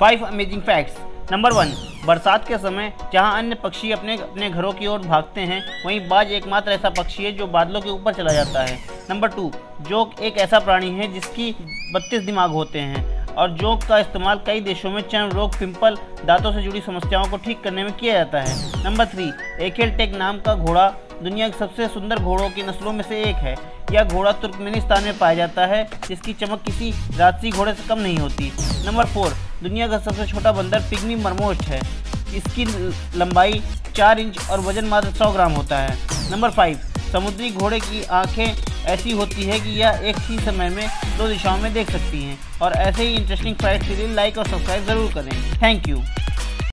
Five amazing facts number one बरसात के समय जहाँ अन्य पक्षी अपने अपने घरों की ओर भागते हैं, वहीं बाज एकमात्र ऐसा पक्षी है जो बादलों के ऊपर चला जाता है। नंबर टू जोक एक ऐसा प्राणी है जिसकी बत्तीस दिमाग होते हैं और जोक का इस्तेमाल कई देशों में चर्म रोग, पिंपल, दांतों से जुड़ी समस्याओं को ठीक करने में किया जाता है। नंबर थ्री एकेल टेक नाम का घोड़ा दुनिया के सबसे सुंदर घोड़ों की नस्लों में से एक है। यह घोड़ा तुर्कमेनिस्तान में पाया जाता है, जिसकी चमक किसी राजसी घोड़े से कम नहीं होती। नंबर फोर दुनिया का सबसे छोटा बंदर पिग्मी मरमोस्ट है। इसकी लंबाई चार इंच और वज़न मात्र सौ ग्राम होता है। नंबर फाइव, समुद्री घोड़े की आँखें ऐसी होती है कि यह एक ही समय में दो दिशाओं में देख सकती हैं। और ऐसे ही इंटरेस्टिंग फैक्ट के लिए लाइक और सब्सक्राइब ज़रूर करें। Thank you